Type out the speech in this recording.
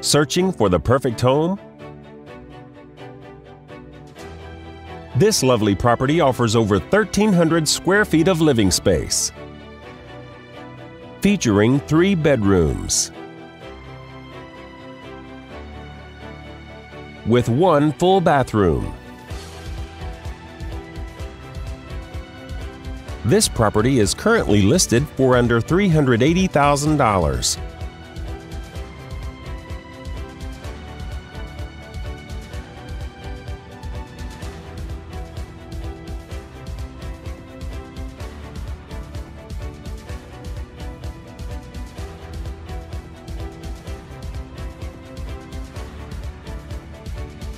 Searching for the perfect home? This lovely property offers over 1,300 square feet of living space, featuring three bedrooms with one full bathroom. This property is currently listed for under $380,000.